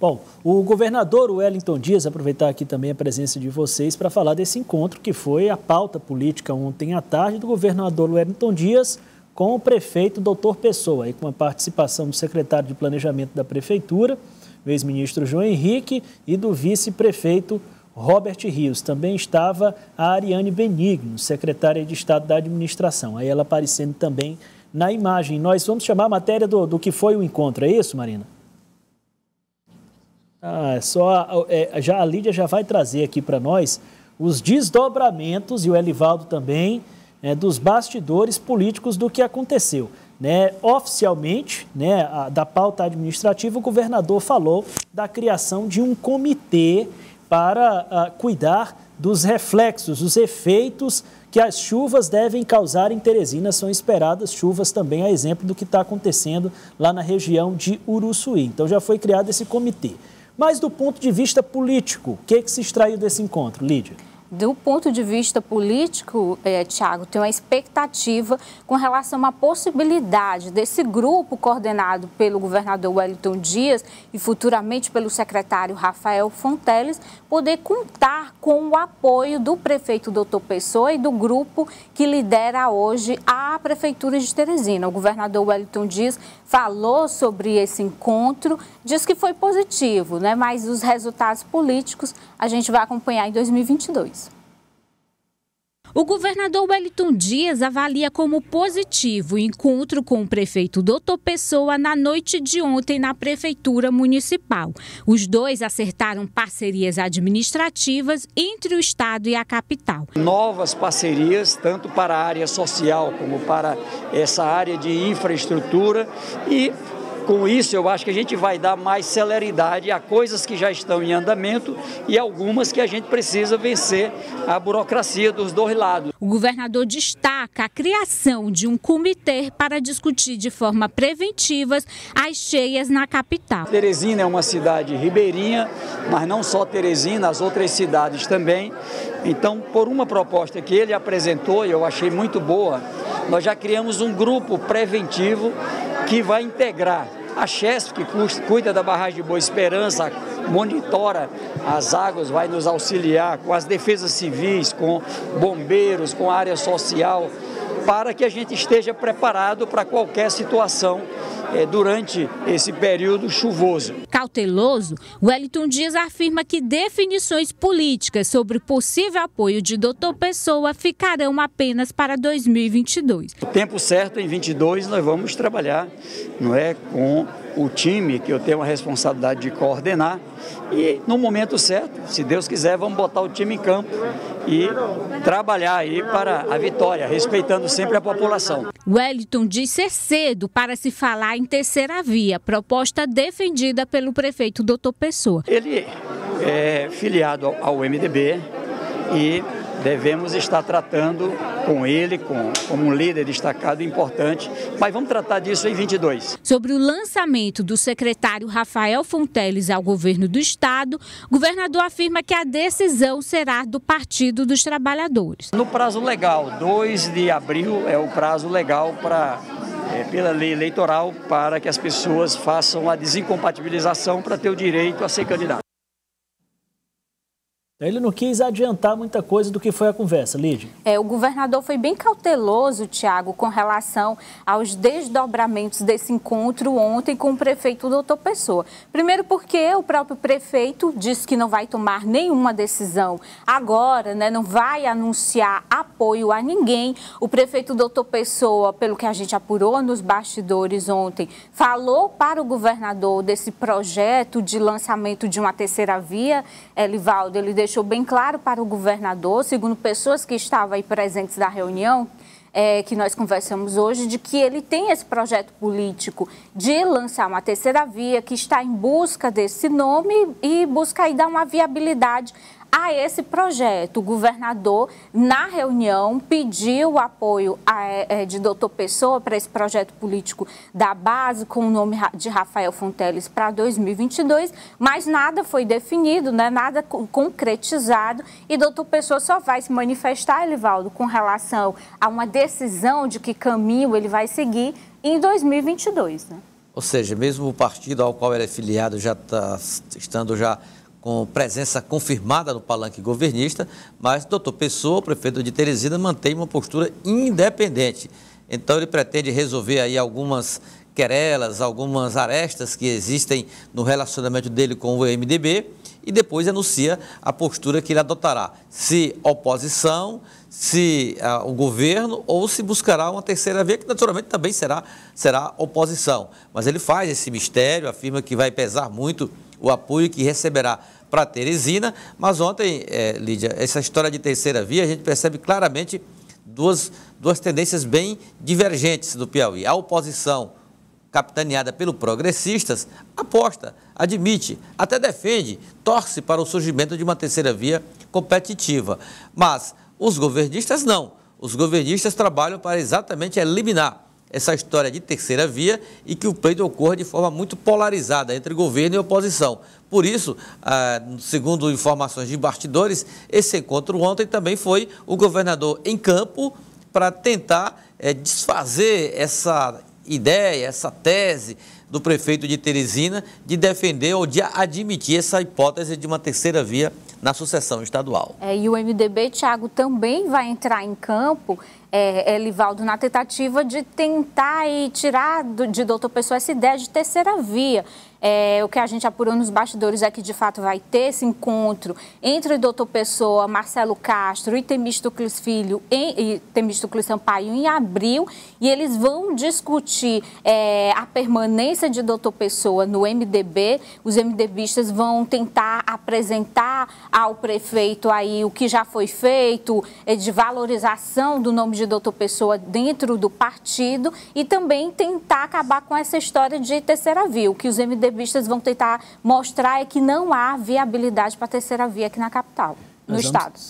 Bom, o governador Wellington Dias, aproveitar aqui também a presença de vocês para falar desse encontro que foi a pauta política ontem à tarde do governador Wellington Dias com o prefeito doutor Pessoa, aí com a participação do secretário de Planejamento da Prefeitura, ex-ministro João Henrique, e do vice-prefeito Robert Rios. Também estava a Ariane Benigno, secretária de Estado da Administração. Aí ela aparecendo também na imagem. Nós vamos chamar a matéria do, do que foi o encontro, é isso, Marina? Ah, é só é, já a Lídia já vai trazer aqui para nós os desdobramentos e o Elivaldo também é, dos bastidores políticos do que aconteceu. Né, oficialmente, né, a, da pauta administrativa, o governador falou da criação de um comitê para a, cuidar dos reflexos, os efeitos que as chuvas devem causar em Teresina. São esperadas chuvas também, a exemplo do que está acontecendo lá na região de Uruçuí. Então já foi criado esse comitê. Mas do ponto de vista político, o que, que se extraiu desse encontro, Lídia? Do ponto de vista político, é, Tiago, tem uma expectativa com relação à possibilidade desse grupo coordenado pelo governador Wellington Dias e futuramente pelo secretário Rafael Fonteles poder contar com o apoio do prefeito doutor Pessoa e do grupo que lidera hoje a Prefeitura de Teresina. O governador Wellington Dias falou sobre esse encontro, diz que foi positivo, né? mas os resultados políticos a gente vai acompanhar em 2022. O governador Wellington Dias avalia como positivo o encontro com o prefeito Doutor Pessoa na noite de ontem na Prefeitura Municipal. Os dois acertaram parcerias administrativas entre o Estado e a capital. Novas parcerias, tanto para a área social como para essa área de infraestrutura e com isso, eu acho que a gente vai dar mais celeridade a coisas que já estão em andamento e algumas que a gente precisa vencer a burocracia dos dois lados. O governador destaca a criação de um comitê para discutir de forma preventiva as cheias na capital. Teresina é uma cidade ribeirinha, mas não só Teresina, as outras cidades também. Então, por uma proposta que ele apresentou e eu achei muito boa, nós já criamos um grupo preventivo que vai integrar. A Chesf, que cuida da barragem de Boa Esperança, monitora as águas, vai nos auxiliar com as defesas civis, com bombeiros, com área social, para que a gente esteja preparado para qualquer situação é, durante esse período chuvoso. Cauteloso, Wellington Dias afirma que definições políticas sobre possível apoio de doutor Pessoa ficarão apenas para 2022. O tempo certo, em 22, nós vamos trabalhar não é, com o time que eu tenho a responsabilidade de coordenar e no momento certo, se Deus quiser, vamos botar o time em campo e trabalhar aí para a vitória, respeitando sempre a população. Wellington diz ser cedo para se falar em terceira via, proposta defendida pelo prefeito Doutor Pessoa. Ele é filiado ao MDB e devemos estar tratando com ele com, como um líder destacado e importante, mas vamos tratar disso em 22. Sobre o lançamento do secretário Rafael Fonteles ao governo do estado, o governador afirma que a decisão será do Partido dos Trabalhadores. No prazo legal, 2 de abril é o prazo legal para é, pela lei eleitoral para que as pessoas façam a desincompatibilização para ter o direito a ser candidato. Ele não quis adiantar muita coisa do que foi a conversa, Lídia. É, o governador foi bem cauteloso, Tiago, com relação aos desdobramentos desse encontro ontem com o prefeito doutor Pessoa. Primeiro porque o próprio prefeito disse que não vai tomar nenhuma decisão agora, né, não vai anunciar apoio a ninguém. O prefeito doutor Pessoa, pelo que a gente apurou nos bastidores ontem, falou para o governador desse projeto de lançamento de uma terceira via, Elivaldo, ele deixou deixou bem claro para o governador, segundo pessoas que estavam aí presentes da reunião, é, que nós conversamos hoje, de que ele tem esse projeto político de lançar uma terceira via, que está em busca desse nome e busca aí dar uma viabilidade a esse projeto. O governador, na reunião, pediu o apoio a, é, de doutor Pessoa para esse projeto político da base, com o nome de Rafael Fonteles para 2022, mas nada foi definido, né, nada concretizado, e doutor Pessoa só vai se manifestar, Elivaldo, com relação a uma decisão de que caminho ele vai seguir em 2022. Né? ou seja, mesmo o partido ao qual ele é filiado já está estando já com presença confirmada no palanque governista, mas doutor Pessoa, prefeito de Teresina, mantém uma postura independente. Então ele pretende resolver aí algumas querelas, algumas arestas que existem no relacionamento dele com o MDB e depois anuncia a postura que ele adotará, se oposição, se uh, o governo ou se buscará uma terceira via, que naturalmente também será, será oposição. Mas ele faz esse mistério, afirma que vai pesar muito o apoio que receberá para Teresina, mas ontem, é, Lídia, essa história de terceira via, a gente percebe claramente duas, duas tendências bem divergentes do Piauí. A oposição, capitaneada pelo Progressistas, aposta, admite, até defende, torce para o surgimento de uma terceira via competitiva. Mas os governistas não. Os governistas trabalham para exatamente eliminar essa história de terceira via e que o pleito ocorra de forma muito polarizada entre governo e oposição. Por isso, ah, segundo informações de bastidores, esse encontro ontem também foi o governador em campo para tentar eh, desfazer essa ideia, essa tese do prefeito de Teresina de defender ou de admitir essa hipótese de uma terceira via na sucessão estadual. É, e o MDB, Tiago, também vai entrar em campo é, é, Livaldo, na tentativa de tentar e tirar do, de doutor Pessoa essa ideia de terceira via. É, o que a gente apurou nos bastidores é que, de fato, vai ter esse encontro entre o doutor Pessoa, Marcelo Castro e Temístocles Filho em, e Temístocles Sampaio em abril e eles vão discutir é, a permanência de doutor Pessoa no MDB. Os MDBistas vão tentar apresentar ao prefeito aí o que já foi feito é, de valorização do nome de doutor Pessoa dentro do partido e também tentar acabar com essa história de terceira via, o que os MDBistas vão tentar mostrar é que não há viabilidade para terceira via aqui na capital, no Estado.